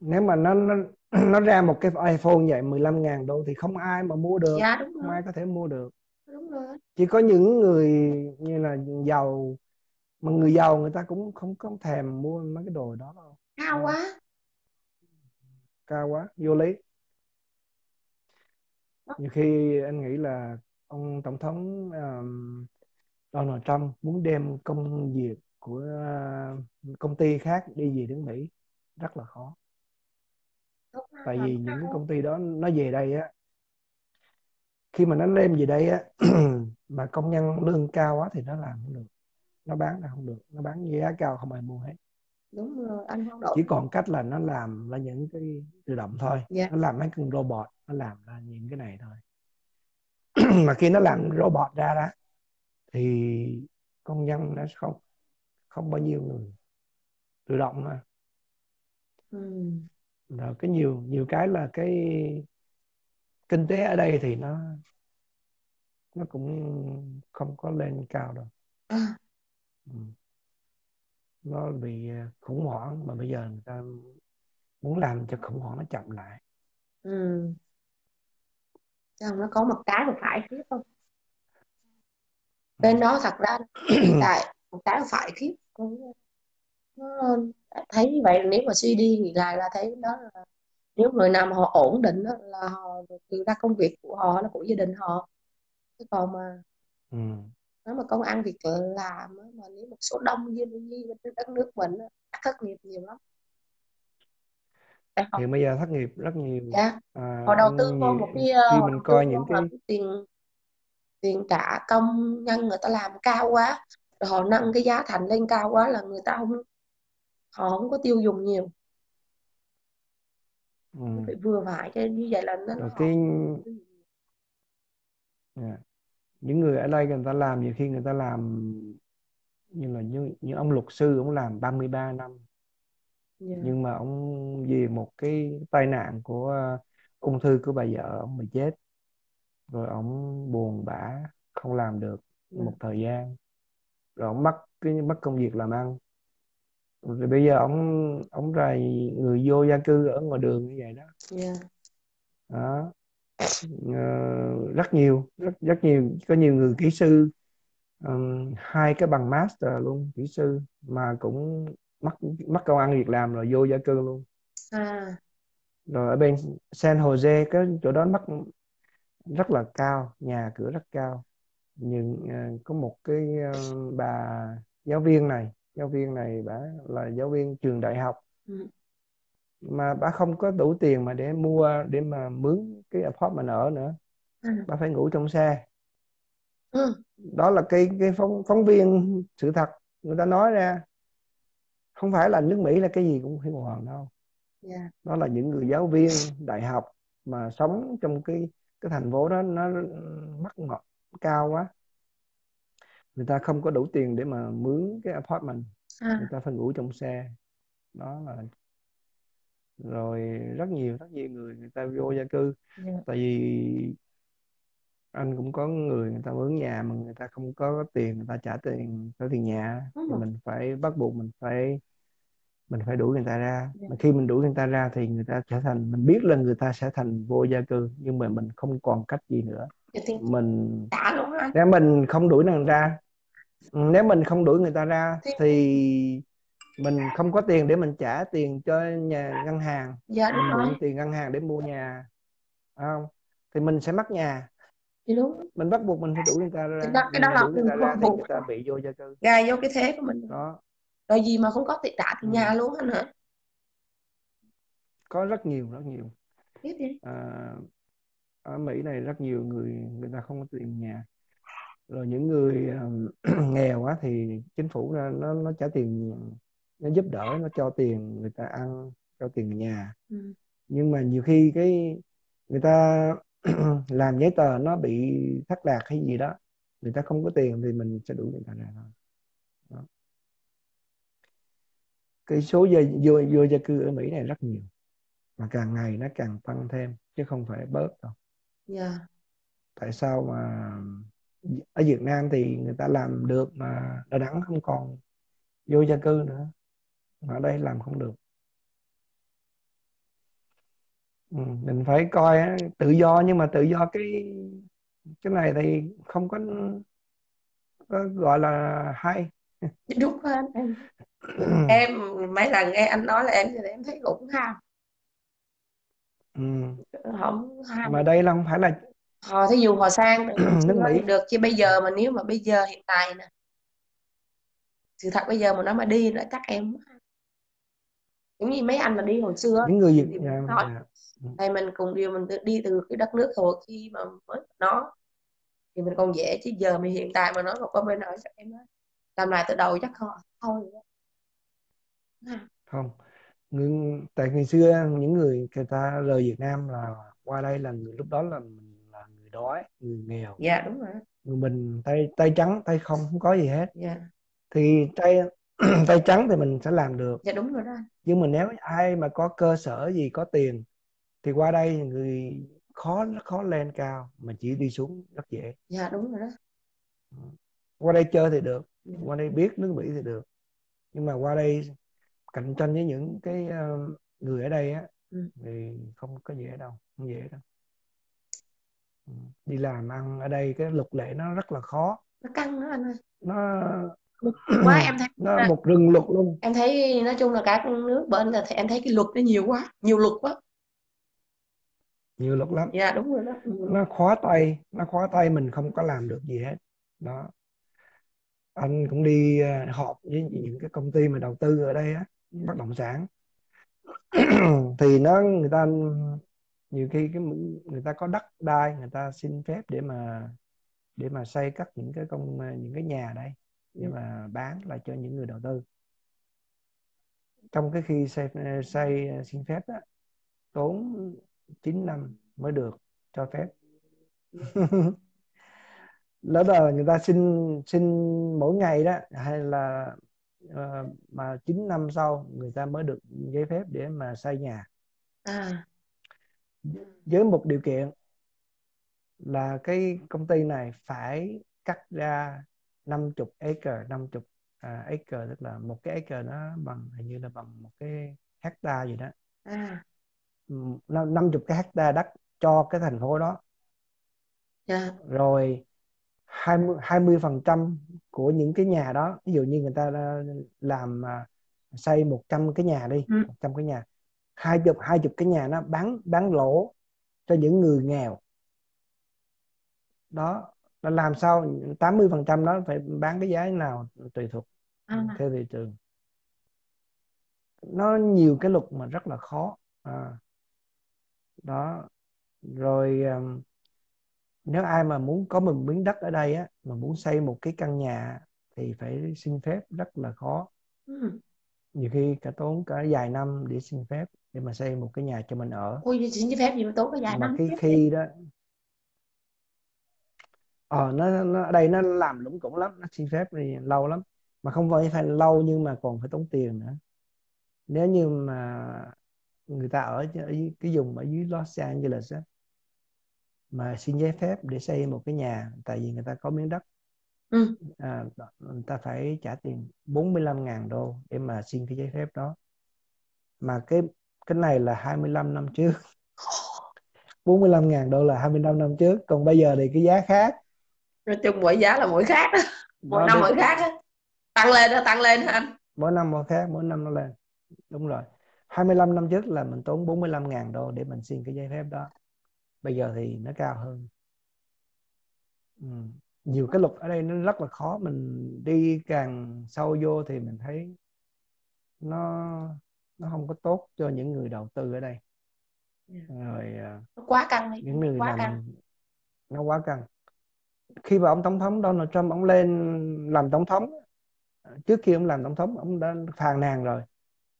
nếu mà nó nó nó ra một cái iPhone vậy 15 ngàn đô thì không ai mà mua được. Dạ đúng không rồi ai có thể mua được. Đúng rồi. Chỉ có những người như là giàu mà người giàu người ta cũng không có thèm mua mấy cái đồ đó đâu. Cao Ừ. quá. Cao quá. Vô lý. Đó. nhiều khi anh nghĩ là ông tổng thống um, Donald Trump muốn đem công việc của uh, công ty khác đi về đến Mỹ rất là khó tại vì những công ty đó nó về đây á khi mà nó đem về đây á mà công nhân lương cao quá thì nó làm không được nó bán ra không được nó bán giá cao không ai mua hết đúng rồi anh không đổi chỉ còn cách là nó làm là những cái tự động thôi Dạ. nó làm mấy con robot nó làm ra những cái này thôi mà khi nó làm robot ra đó thì công nhân nó không không bao nhiêu người tự động mà ừ. Rồi cái nhiều nhiều cái là cái kinh tế ở đây thì nó nó cũng không có lên cao đâu. À, ừ. nó bị khủng hoảng mà bây giờ người ta muốn làm cho khủng hoảng nó chậm lại. Ừ. Xong nó có một cái mà phải khiếp không? Bên đó thật ra tại một cái phải khiếp. Nó thấy như vậy nếu mà suy đi nghĩ lại là thấy đó là nếu người nào mà họ ổn định đó, là họ từ ra công việc của họ là của gia đình họ. Chứ còn mà ừ. nếu mà công ăn việc làm mà nếu một số đông dân nhi bên đất nước mình chắc thất nghiệp nhiều lắm. Họ, hiện bây giờ thất nghiệp rất nhiều. Dạ, à, họ đầu tư nhiều- một cái khi ờ, mình coi những cái tiền tiền trả công nhân người ta làm cao quá rồi họ nâng cái giá thành lên cao quá là người ta không họ không có tiêu dùng nhiều ừ. phải vừa phải cái như vậy là nó rồi họ Dạ. những người ở đây người ta làm nhiều khi người ta làm như là như, như ông luật sư ông làm 33 năm Dạ. nhưng mà ông vì một cái tai nạn của uh, ung thư của bà vợ ông bị chết rồi ông buồn bã không làm được Dạ. một thời gian rồi ông mất cái mất công việc làm ăn rồi bây giờ ông ông ra người vô gia cư ở ngoài đường như vậy đó. Dạ. đó. Ờ, rất nhiều rất rất nhiều có nhiều người kỹ sư ừm, hai cái bằng master luôn kỹ sư mà cũng mất mất công ăn việc làm rồi vô gia cư luôn. À. Rồi ở bên San Jose cái chỗ đó mất rất là cao nhà cửa rất cao. Nhưng ờ, có một cái ờ, bà giáo viên này giáo viên này bà là giáo viên trường đại học. Ừ. mà bà không có đủ tiền mà để mua để mà mướn cái apartment ở nữa. À bà phải ngủ trong xe. Ừ. đó là cái cái phóng phóng viên sự thật. Người ta nói ra không phải là nước Mỹ là cái gì cũng huy hoàng đâu. Dạ. đó là những người giáo viên đại học mà sống trong cái cái thành phố đó nó mắc ngọt cao quá người ta không có đủ tiền để mà mướn cái apartment. À. Người ta phải ngủ trong xe. Đó là rồi rất nhiều rất nhiều người người ta vô gia cư. Dạ. tại vì anh cũng có người người ta mướn nhà mà người ta không có tiền người ta trả tiền trả tiền nhà. Thì Ừ. mình phải bắt buộc mình phải mình phải đuổi người ta ra. Dạ. mà khi mình đuổi người ta ra thì người ta trở thành mình biết là người ta sẽ thành vô gia cư nhưng mà mình không còn cách gì nữa. Dạ, thì mình luôn nếu mình không đuổi người ra nếu mình không đuổi người ta ra Thì- mình không có tiền để mình trả tiền cho nhà ngân hàng. Dạ mình đúng rồi. mượn tiền ngân hàng để mua nhà phải không? Thì mình sẽ mất nhà. Thì đúng. Mình bắt buộc mình phải đuổi người ta ra. Thì đó- cái mình đó là đuổi người ta ra công thì người ta bị vô gia cư. Gài vô cái thế của mình. Đó. Rồi gì mà không có tiền trả tiền Ừ. nhà luôn anh hả có rất nhiều rất nhiều. Biết đi. À, ở Mỹ này rất nhiều người người ta không có tiền nhà rồi những người um, nghèo á thì chính phủ nó nó trả tiền nó giúp đỡ nó cho tiền người ta ăn cho tiền nhà ừ. nhưng mà nhiều khi cái người ta làm giấy tờ nó bị thất lạc hay gì đó người ta không có tiền thì mình sẽ đuổi người ta ra thôi đó. cái số vô, vô, vô gia cư ở Mỹ này rất nhiều mà càng ngày nó càng tăng thêm chứ không phải bớt đâu dạ tại sao mà ở Việt Nam thì người ta làm được mà Đà Nẵng không còn vô gia cư nữa. Mà ở đây làm không được. Ừ, mình phải coi á, tự do nhưng mà tự do cái cái này thì không có, có gọi là hay. Đúng rồi em. Em mấy lần nghe anh nói là em thì em thấy cũng ham. Ừ. không ham. Mà đây là không phải là họ thí dụ họ sang nước Mỹ được chứ bây giờ mà nếu mà bây giờ hiện tại nè sự thật bây giờ mà nó mà đi nữa chắc em giống như mấy anh mà đi hồi xưa những người Việt thì mình nói dạ. hay mình cùng điều mình đi từ cái đất nước hồi khi mà mới nó thì mình còn dễ chứ giờ mình hiện tại mà nói một bên ở chắc em nói làm lại từ đầu chắc họ thôi. Không. Người, tại ngày xưa những người người ta rời Việt Nam là qua đây là người lúc đó là mình đói. Người nghèo. Dạ đúng rồi. Người mình tay tay trắng tay không không có gì hết. Dạ. Thì tay tay trắng thì mình sẽ làm được. Dạ đúng rồi đó nhưng mà nếu ai mà có cơ sở gì có tiền thì qua đây người khó khó lên cao mà chỉ đi xuống rất dễ. Dạ đúng rồi đó. Qua đây chơi thì được Ừ. qua đây biết nước Mỹ thì được. Nhưng mà qua đây cạnh tranh với những cái ờ, người ở đây á Ừ. thì không có dễ đâu không dễ đâu. Đi làm ăn ở đây cái luật lệ nó rất là khó. Nó căng đó anh ơi. Nó quá em thấy nó một rừng luật luôn. Em thấy nói chung là các nước bên là thì em thấy cái luật nó nhiều quá nhiều luật quá. Nhiều luật lắm. Dạ đúng rồi đó. Ừ. nó khóa tay nó khóa tay mình không có làm được gì hết. Đó. Anh cũng đi ờ, họp với những cái công ty mà đầu tư ở đây á bất động sản. Thì nó người ta nhiều khi cái người ta có đất đai người ta xin phép để mà để mà xây cất những cái công những cái nhà đây để Ừ. mà bán lại cho những người đầu tư. Trong cái khi xây xây xin phép á tốn 9 năm mới được cho phép. Lỡ là người ta xin xin mỗi ngày đó hay là ờ, mà 9 năm sau người ta mới được giấy phép để mà xây nhà. À với một điều kiện là cái công ty này phải cắt ra 50 acre 50 à, acre tức là một cái acre nó bằng hình như là bằng một cái hecta gì đó. À. Ừ, năm 50 cái hecta đất cho cái thành phố đó. Dạ. Rồi 20 20 phần trăm của những cái nhà đó ví dụ như người ta đã làm à, xây 100 cái nhà đi Ừ. 100 cái nhà 20 20 cái nhà nó bán bán lỗ cho những người nghèo. Đó là làm sao 80 phần trăm đó phải bán cái giá nào tùy thuộc à. theo thị trường. Nó nhiều cái luật mà rất là khó. À. đó rồi nếu ai mà muốn có một miếng đất ở đây á mà muốn xây một cái căn nhà thì phải xin phép rất là khó. Ừ. nhiều khi cả tốn cả vài năm để xin phép để mà xây một cái nhà cho mình ở. Ôi xin giấy phép gì mà tốn có vài mà năm cái khi đó ờ nó, nó ở đây nó làm lủng củng lắm nó xin phép thì lâu lắm. Mà không phải phải lâu nhưng mà còn phải tốn tiền nữa. Nếu như mà người ta ở ở cái vùng ở dưới Los Angeles á mà xin giấy phép để xây một cái nhà tại vì người ta có miếng đất. Ừ. à, người ta phải trả tiền 45.000 đô để mà xin cái giấy phép đó. Mà cái cái này là 25 năm trước. 45.000 đô là 25 năm trước. Còn bây giờ thì cái giá khác. Nói chung mỗi giá là mỗi khác đó. mỗi Đó, năm mỗi khác á. Tăng lên đó tăng lên hả anh? Mỗi năm mỗi khác mỗi năm nó lên. Đúng rồi. 25 năm trước là mình tốn 45.000 đô để mình xin cái giấy phép đó. Bây giờ thì nó cao hơn. Ừ. nhiều cái luật ở đây nó rất là khó. Mình đi càng sâu vô thì mình thấy nó nó không có tốt cho những người đầu tư ở đây. Dạ. rồi à, nó quá căng đi những người quá làm căng. nó quá căng. Khi mà ông tổng thống Donald Trump ông lên làm tổng thống trước khi ông làm tổng thống ông đã phàn nàn rồi.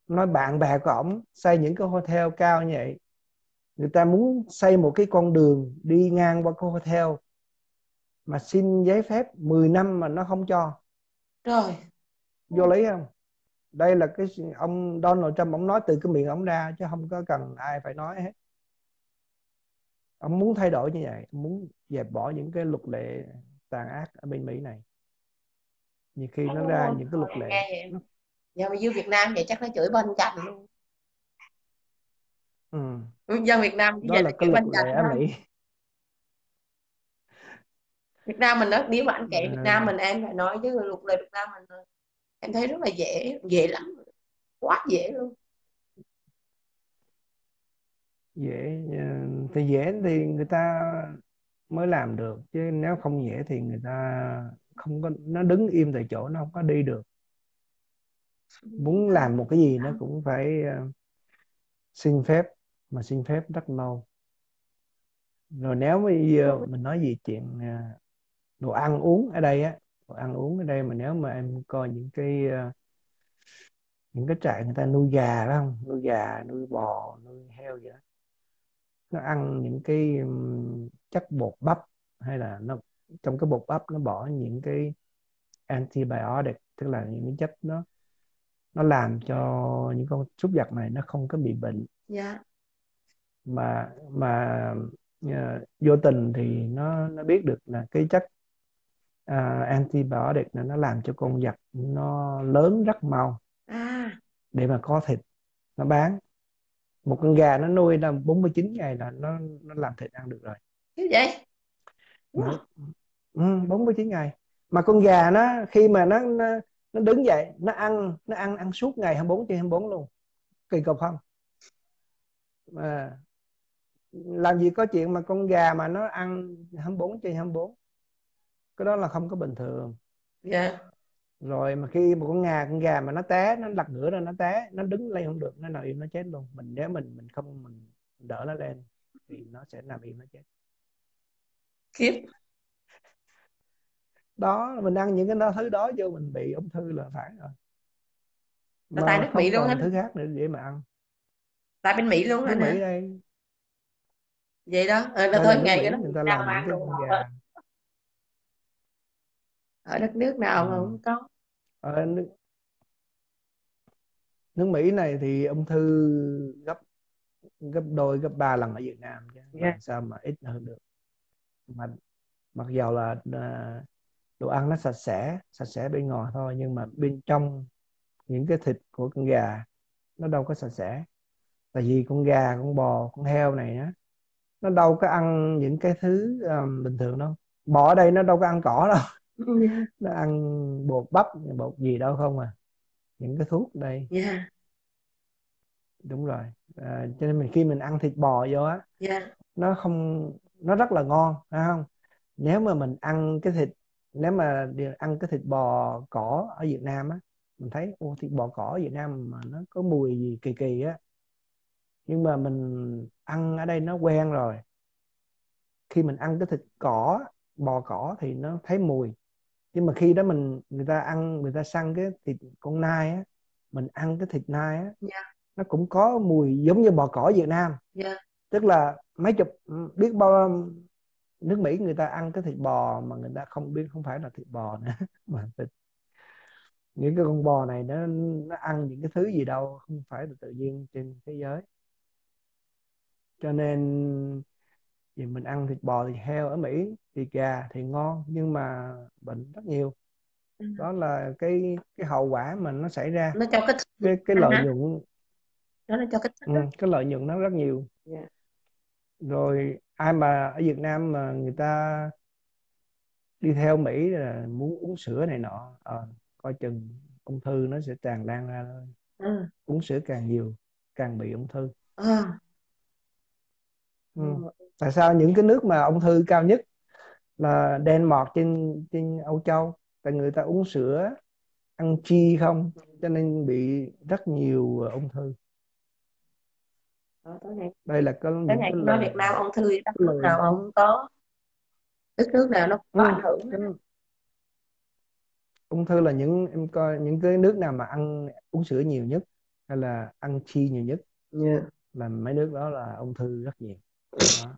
Nói bạn bè của ông xây những cái hotel cao như vậy. Người ta muốn xây một cái con đường đi ngang qua cái hotel mà xin giấy phép 10 năm mà nó không cho. Rồi. Vô lý không đây là cái ông Donald Trump ông nói từ cái miệng ông ra chứ không có cần ai phải nói hết ông muốn thay đổi như vậy ông muốn dẹp bỏ những cái luật lệ tàn ác ở bên Mỹ này nhiều khi nó ra những cái luật lệ giờ mà dưới Việt Nam vậy chắc nó chửi bên cạnh luôn ừ. dân Việt Nam đó là cái luật bên lệ cạnh ở. Mỹ Việt Nam mình nói nếu mà anh kể Việt Nam Ừ. mình em phải nói chứ luật lệ Việt Nam mình em thấy rất là dễ dễ lắm quá dễ luôn. Dễ ờ, thì dễ thì người ta mới làm được chứ nếu không dễ thì người ta không có nó đứng im tại chỗ nó không có đi được. Muốn làm một cái gì nó cũng phải ờ, xin phép mà xin phép rất lâu rồi nếu bây giờ mình nói về chuyện ờ, đồ ăn uống ở đây á ăn uống ở đây mà nếu mà em coi những cái ờ, những cái trại người ta nuôi gà đó không? Nuôi gà nuôi bò nuôi heo vậy đó. Nó ăn những cái chất bột bắp hay là nó trong cái bột bắp nó bỏ những cái antibiotic tức là những cái chất nó nó làm cho những con súc vật này nó không có bị bệnh. Dạ. Mà mà ờ, vô tình thì nó nó biết được là cái chất à, antibiotic này nó làm cho con vật nó lớn rất mau à. để mà có thịt nó bán. Một con gà nó nuôi là 49 ngày là nó nó làm thịt ăn được rồi. Như vậy? Mà, ừ, 49 ngày. Mà con gà nó khi mà nó nó, nó đứng dậy nó ăn nó ăn ăn suốt ngày 24 trên 24 luôn. Kỳ cục không? À, làm gì có chuyện mà con gà mà nó ăn 24 trên 24 cái đó là không có bình thường. Dạ. Rồi mà khi một con gà con gà mà nó té nó lật ngửa ra nó té nó đứng lên không được nó nằm im nó chết luôn. Mình nếu mình mình không mình đỡ nó lên thì nó sẽ nằm im nó chết. Khiếp đó mình ăn những cái đó, thứ đó vô mình bị ung thư là phải rồi. Là tại mà nước Mỹ luôn anh thứ khác nữa để mà ăn. Tại bên Mỹ luôn anh Mỹ đây. Vậy đó. Ờ, là thôi ngày cái đó người ta làm mà ăn đồ gà. á. Ở đất nước nào mà ừ. không có. Ở nước, nước Mỹ này thì ung thư gấp gấp đôi gấp ba lần ở Việt Nam chứ. Làm sao mà ít hơn được. Mà mặc dầu là à, đồ ăn nó sạch sẽ sạch sẽ bên ngoài thôi nhưng mà bên trong những cái thịt của con gà nó đâu có sạch sẽ. Tại vì con gà con bò con heo này á nó đâu có ăn những cái thứ um, bình thường đâu. Bò ở đây nó đâu có ăn cỏ đâu dạ nó ăn bột bắp bột gì đâu không à. Những cái thuốc đây. Dạ. Đúng rồi. À, cho nên mình khi mình ăn thịt bò vô á dạ. nó không nó rất là ngon phải không? Nếu mà mình ăn cái thịt nếu mà ăn cái thịt bò cỏ ở Việt Nam á mình thấy ô, thịt bò cỏ ở Việt Nam mà nó có mùi gì kỳ kỳ á. Nhưng mà mình ăn ở đây nó quen rồi. Khi mình ăn cái thịt cỏ bò cỏ thì nó thấy mùi nhưng mà khi đó mình người ta ăn người ta săn cái thịt con nai á mình ăn cái thịt nai á dạ. nó cũng có mùi giống như bò cỏ Việt Nam. Dạ. Tức là mấy chục biết bao nước Mỹ người ta ăn cái thịt bò mà người ta không biết không phải là thịt bò nữa mà thịt. Những cái con bò này nó nó ăn những cái thứ gì đâu không phải là tự nhiên trên thế giới. Cho nên vì mình ăn thịt bò thì heo ở Mỹ thịt gà thì ngon nhưng mà bệnh rất nhiều. Ừ. đó là cái cái hậu quả mà nó xảy ra. Nó cho cái cái anh lợi hả nhuận. Đó nó cho thích. Ừ, cái lợi nhuận nó rất nhiều. Dạ rồi ai mà ở Việt Nam mà người ta đi theo Mỹ là muốn uống sữa này nọ ờ, coi chừng ung thư nó sẽ tràn lan ra thôi. Ừ. uống sữa càng nhiều càng bị ung thư. À. ừ. Tại sao những cái nước mà ung thư cao nhất là Denmark trên trên Âu Châu tại người ta uống sữa ăn chi không? Cho nên bị rất nhiều ung thư. Đây là có tối những nay cái nói lời Việt Nam ung thư đất cái nước nào không có đất nước nào nó ừ, có ảnh hưởng. Cái, hết. ung thư là những em coi những cái nước nào mà ăn uống sữa nhiều nhất hay là ăn chi nhiều nhất Dạ, là mấy nước đó là ung thư rất nhiều. Đó.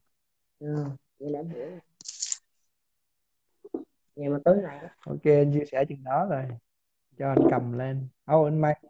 Ừ, vậy là em hiểu rồi. vậy mà tối nay ok, anh chia sẻ chừng đó rồi. Cho anh cầm lên. Ô anh Mai.